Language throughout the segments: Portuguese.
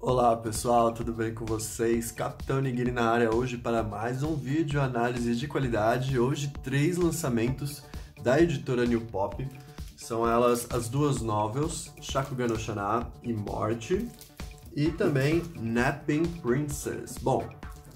Olá pessoal, tudo bem com vocês? Capitão Nigiri na área hoje para mais um vídeo análise de qualidade. Hoje três lançamentos da editora New Pop. São elas as duas novels, Shakugan no e Morte, e também Napping Princess. Bom,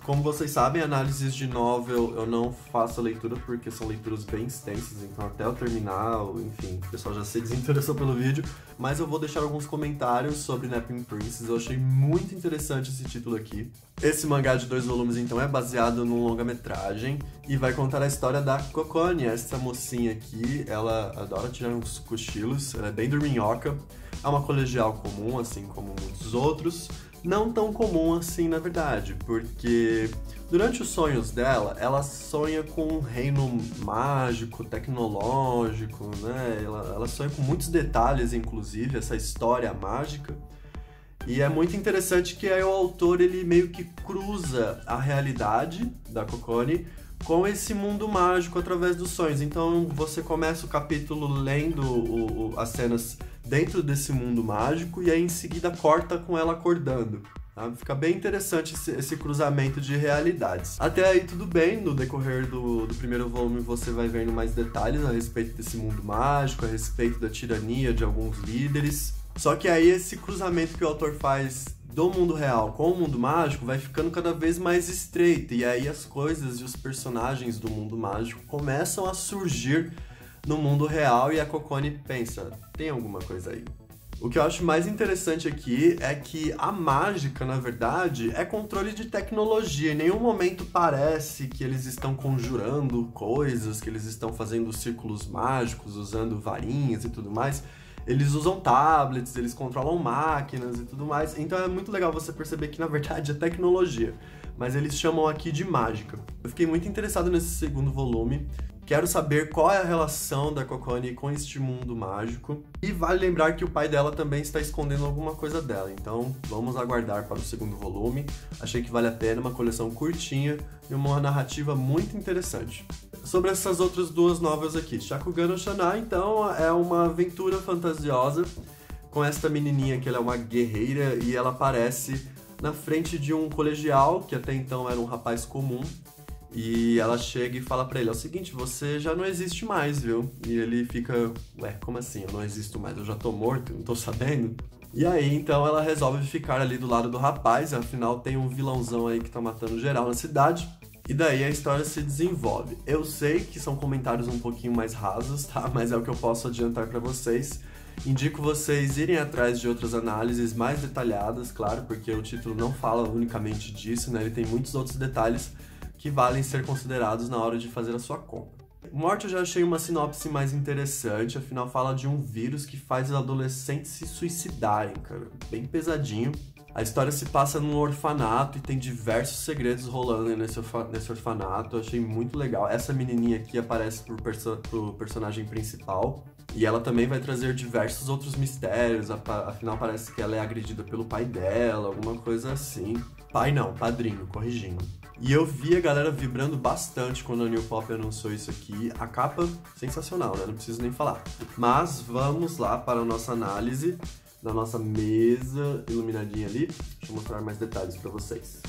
como vocês sabem, análises de novel eu não faço leitura porque são leituras bem extensas, então até eu terminar, enfim, o pessoal já se desinteressou pelo vídeo, mas eu vou deixar alguns comentários sobre Napping Princess, eu achei muito interessante esse título aqui. Esse mangá de dois volumes, então, é baseado num longa-metragem e vai contar a história da Kokone, essa mocinha aqui, ela adora tirar uns cochilos, ela é bem dorminhoca, é uma colegial comum, assim como muitos outros, não tão comum assim, na verdade, porque durante os sonhos dela, ela sonha com um reino mágico, tecnológico, né? Ela, ela sonha com muitos detalhes, inclusive, essa história mágica. E é muito interessante que aí o autor ele meio que cruza a realidade da Kokone com esse mundo mágico através dos sonhos. Então você começa o capítulo lendo o, o, as cenas dentro desse mundo mágico e aí em seguida corta com ela acordando. Tá? Fica bem interessante esse, esse, cruzamento de realidades. Até aí tudo bem, no decorrer do, do primeiro volume você vai vendo mais detalhes a respeito desse mundo mágico, a respeito da tirania de alguns líderes. Só que aí esse cruzamento que o autor faz do mundo real com o mundo mágico vai ficando cada vez mais estreito, e aí as coisas e os personagens do mundo mágico começam a surgir no mundo real e a Cocone pensa, tem alguma coisa aí. O que eu acho mais interessante aqui é que a mágica, na verdade, é controle de tecnologia. Em nenhum momento parece que eles estão conjurando coisas, que eles estão fazendo círculos mágicos, usando varinhas e tudo mais. Eles usam tablets, eles controlam máquinas e tudo mais. Então é muito legal você perceber que, na verdade, é tecnologia. Mas eles chamam aqui de mágica. Eu fiquei muito interessado nesse segundo volume. Quero saber qual é a relação da Kokone com este mundo mágico. E vale lembrar que o pai dela também está escondendo alguma coisa dela. Então vamos aguardar para o segundo volume. Achei que vale a pena, uma coleção curtinha e uma narrativa muito interessante. Sobre essas outras duas novelas aqui. Shakugan no Shana, então, é uma aventura fantasiosa com esta menininha que ela é uma guerreira e ela aparece na frente de um colegial, que até então era um rapaz comum, e ela chega e fala para ele: é o seguinte, você já não existe mais, viu? E ele fica: ué, como assim? Eu não existo mais, eu já tô morto, não tô sabendo. E aí, então, ela resolve ficar ali do lado do rapaz, afinal tem um vilãozão aí que tá matando geral na cidade. E daí a história se desenvolve. Eu sei que são comentários um pouquinho mais rasos, tá? Mas é o que eu posso adiantar para vocês. Indico vocês irem atrás de outras análises mais detalhadas, claro, porque o título não fala unicamente disso, né? Ele tem muitos outros detalhes que valem ser considerados na hora de fazer a sua compra. Morte eu já achei uma sinopse mais interessante, afinal fala de um vírus que faz os adolescentes se suicidarem, cara. Bem pesadinho. A história se passa num orfanato e tem diversos segredos rolando nesse, nesse orfanato. Eu achei muito legal. Essa menininha aqui aparece pro, perso pro personagem principal. E ela também vai trazer diversos outros mistérios. Afinal, parece que ela é agredida pelo pai dela, alguma coisa assim. Pai não, padrinho, corrigindo. E eu vi a galera vibrando bastante quando a New Pop anunciou isso aqui. A capa, sensacional, né? Não preciso nem falar. Mas vamos lá para a nossa análise da nossa mesa iluminadinha ali. Deixa eu mostrar mais detalhes para vocês.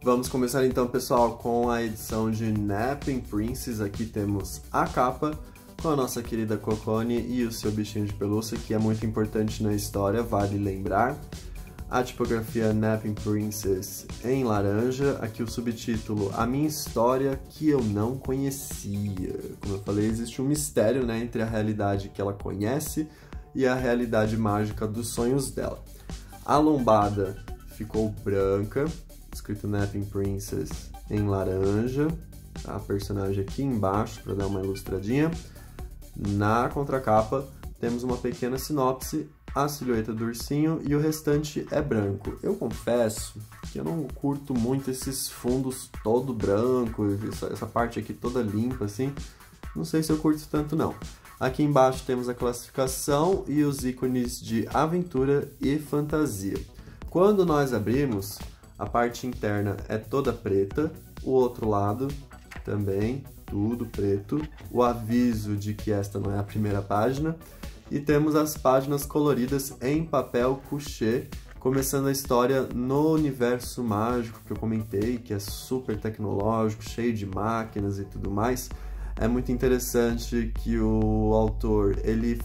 Vamos começar então, pessoal, com a edição de Napping Princess. Aqui temos a capa com a nossa querida Cocone e o seu bichinho de pelúcia, que é muito importante na história, vale lembrar a tipografia Napping Princess em laranja, aqui o subtítulo A Minha História que Eu Não Conhecia. Como eu falei, existe um mistério né, entre a realidade que ela conhece e a realidade mágica dos sonhos dela. A lombada ficou branca, escrito Napping Princess em laranja, a personagem aqui embaixo para dar uma ilustradinha. Na contracapa temos uma pequena sinopse a silhueta do ursinho e o restante é branco. Eu confesso que eu não curto muito esses fundos todo branco, essa, essa parte aqui toda limpa assim. Não sei se eu curto tanto não. Aqui embaixo temos a classificação e os ícones de aventura e fantasia. Quando nós abrimos, a parte interna é toda preta, o outro lado também tudo preto, o aviso de que esta não é a primeira página e temos as páginas coloridas em papel couché começando a história no universo mágico que eu comentei, que é super tecnológico, cheio de máquinas e tudo mais. É muito interessante que o autor ele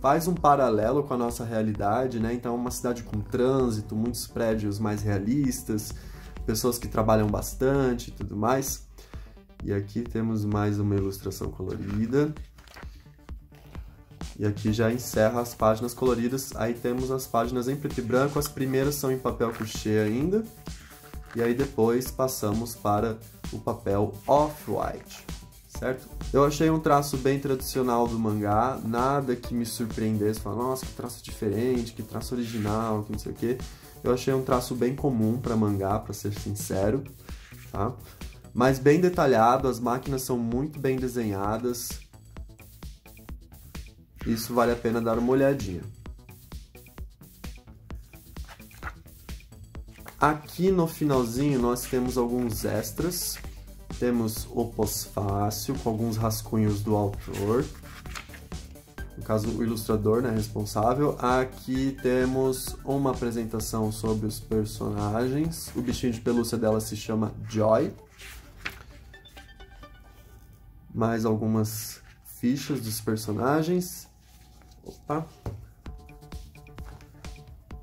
faz um paralelo com a nossa realidade, né? Então, uma cidade com trânsito, muitos prédios mais realistas, pessoas que trabalham bastante e tudo mais. E aqui temos mais uma ilustração colorida. E aqui já encerra as páginas coloridas. Aí temos as páginas em preto e branco. As primeiras são em papel couché ainda. E aí depois passamos para o papel off-white, certo? Eu achei um traço bem tradicional do mangá, nada que me surpreendesse, falar, nossa, que traço diferente, que traço original, que não sei o quê. Eu achei um traço bem comum para mangá, para ser sincero, tá? Mas bem detalhado, as máquinas são muito bem desenhadas, isso vale a pena dar uma olhadinha. Aqui no finalzinho nós temos alguns extras. Temos o pós-fácil com alguns rascunhos do autor. No caso, o ilustrador né, responsável. Aqui temos uma apresentação sobre os personagens. O bichinho de pelúcia dela se chama Joy. Mais algumas fichas dos personagens. Opa.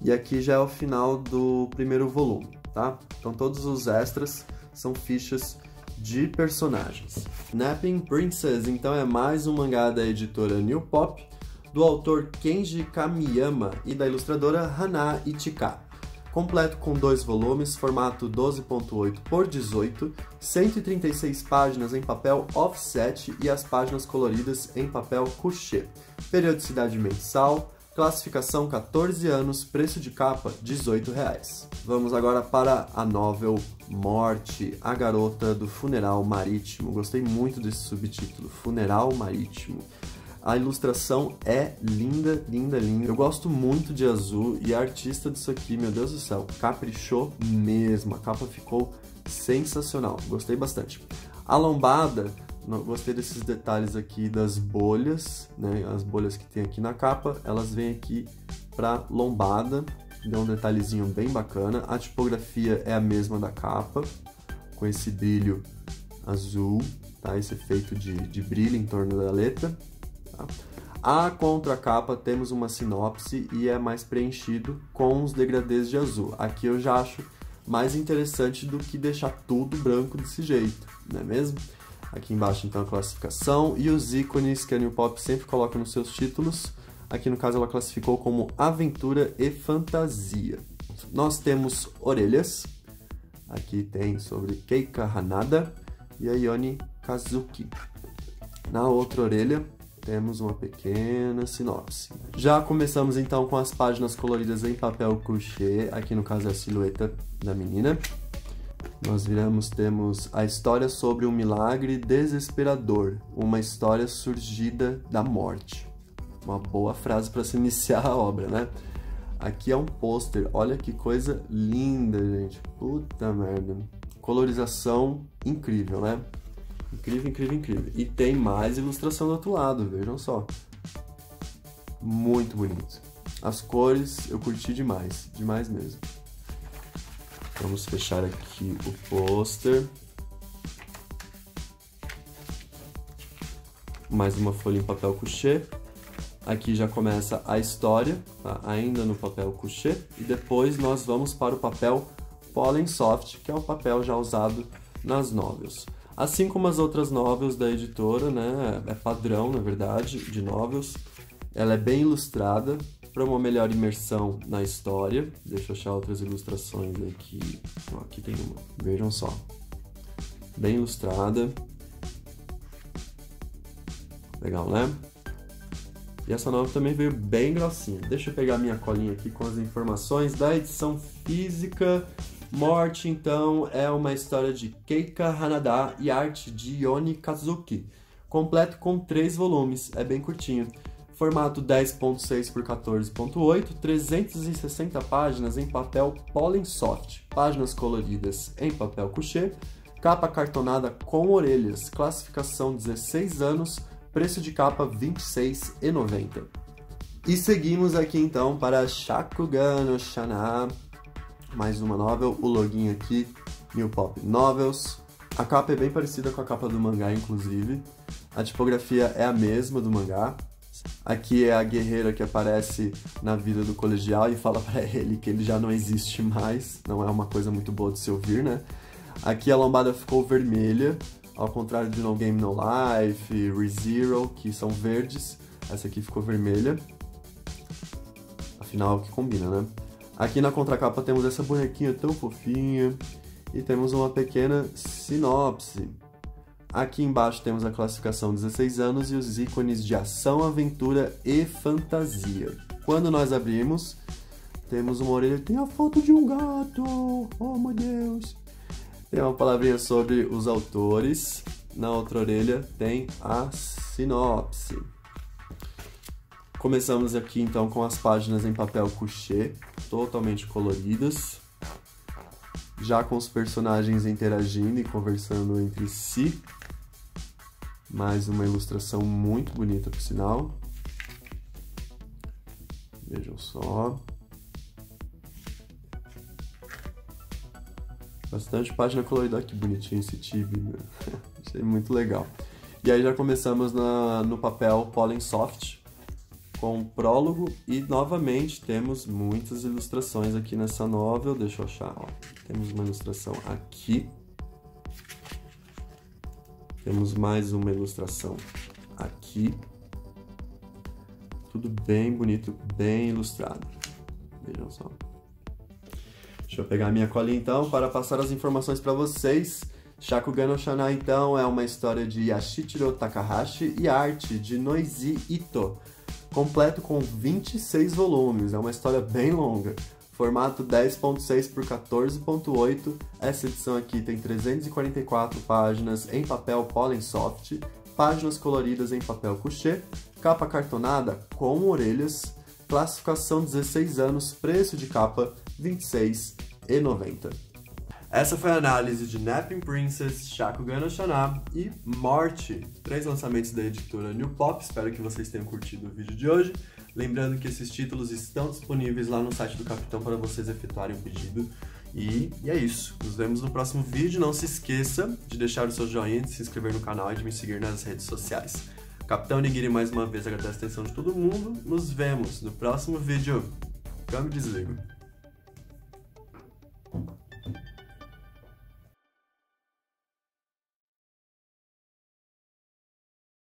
E aqui já é o final do primeiro volume, tá? Então todos os extras são fichas de personagens. Napping Princess, então, é mais um mangá da editora New Pop, do autor Kenji Kamiyama e da ilustradora Hana Ichika completo com dois volumes, formato 12.8 por 18, 136 páginas em papel offset e as páginas coloridas em papel couché. Periodicidade mensal, classificação 14 anos, preço de capa 18 reais. Vamos agora para a novel Morte, a garota do funeral marítimo. Gostei muito desse subtítulo, Funeral Marítimo. A ilustração é linda, linda, linda. Eu gosto muito de azul e a artista disso aqui, meu Deus do céu, caprichou mesmo. A capa ficou sensacional, gostei bastante. A lombada, gostei desses detalhes aqui das bolhas, né? As bolhas que tem aqui na capa, elas vêm aqui para lombada, deu um detalhezinho bem bacana. A tipografia é a mesma da capa, com esse brilho azul, tá? Esse efeito de, de brilho em torno da letra. Tá? A contracapa temos uma sinopse e é mais preenchido com os degradês de azul. Aqui eu já acho mais interessante do que deixar tudo branco desse jeito, não é mesmo? Aqui embaixo então a classificação e os ícones que a New Pop sempre coloca nos seus títulos. Aqui no caso ela classificou como aventura e fantasia. Nós temos orelhas. Aqui tem sobre Keika Hanada e a Yoni Kazuki. Na outra orelha temos uma pequena sinopse. Já começamos então com as páginas coloridas em papel crochê, aqui no caso é a silhueta da menina. Nós viramos, temos a história sobre um milagre desesperador, uma história surgida da morte. Uma boa frase para se iniciar a obra, né? Aqui é um pôster, olha que coisa linda, gente. Puta merda. Colorização incrível, né? Incrível, incrível, incrível. E tem mais ilustração do outro lado, vejam só. Muito bonito. As cores eu curti demais, demais mesmo. Vamos fechar aqui o pôster. Mais uma folha em papel couché. Aqui já começa a história, tá? ainda no papel couché. E depois nós vamos para o papel Pollen Soft, que é o papel já usado nas novels. Assim como as outras novels da editora, né? É padrão, na verdade, de novels. Ela é bem ilustrada para uma melhor imersão na história. Deixa eu achar outras ilustrações aqui. Ó, aqui tem uma. Vejam só. Bem ilustrada. Legal, né? E essa nova também veio bem grossinha. Deixa eu pegar minha colinha aqui com as informações da edição física Morte, então, é uma história de Keika Hanada e arte de Yoni Kazuki, completo com três volumes, é bem curtinho. Formato 10.6 por 14.8, 360 páginas em papel Pollen Soft, páginas coloridas em papel couché, capa cartonada com orelhas, classificação 16 anos, preço de capa R$ 26,90. E seguimos aqui então para Shakugan no Shana, mais uma novel, o login aqui, New Pop Novels. A capa é bem parecida com a capa do mangá, inclusive. A tipografia é a mesma do mangá. Aqui é a guerreira que aparece na vida do colegial e fala para ele que ele já não existe mais. Não é uma coisa muito boa de se ouvir, né? Aqui a lombada ficou vermelha, ao contrário de No Game No Life, ReZero, que são verdes. Essa aqui ficou vermelha. Afinal, que combina, né? Aqui na contracapa temos essa bonequinha tão fofinha e temos uma pequena sinopse. Aqui embaixo temos a classificação 16 anos e os ícones de ação, aventura e fantasia. Quando nós abrimos, temos uma orelha, tem a foto de um gato, oh meu Deus. Tem uma palavrinha sobre os autores, na outra orelha tem a sinopse. Começamos aqui então com as páginas em papel couché, totalmente coloridas já com os personagens interagindo e conversando entre si. Mais uma ilustração muito bonita, por sinal. Vejam só. Bastante página colorida. Olha que bonitinho esse tibi, né? Achei muito legal. E aí já começamos na, no papel Pollen Soft, com prólogo e novamente temos muitas ilustrações aqui nessa novel. Deixa eu achar, ó. Temos uma ilustração aqui. Temos mais uma ilustração aqui. Tudo bem bonito, bem ilustrado. Vejam só. Deixa eu pegar a minha colinha então para passar as informações para vocês. Shakugan no Shana então é uma história de Yashichiro Takahashi e arte de Noisy Ito completo com 26 volumes, é uma história bem longa. Formato 10.6 por 14.8, essa edição aqui tem 344 páginas em papel Pollen Soft, páginas coloridas em papel couché, capa cartonada com orelhas, classificação 16 anos, preço de capa R$ 26,90. Essa foi a análise de Napping Princess, Shakugan no Shana e Morte, três lançamentos da editora New Pop. Espero que vocês tenham curtido o vídeo de hoje. Lembrando que esses títulos estão disponíveis lá no site do Capitão para vocês efetuarem o pedido. E, e, é isso. Nos vemos no próximo vídeo. Não se esqueça de deixar o seu joinha, de se inscrever no canal e de me seguir nas redes sociais. Capitão Nigiri mais uma vez agradece a atenção de todo mundo. Nos vemos no próximo vídeo. Eu me desligo.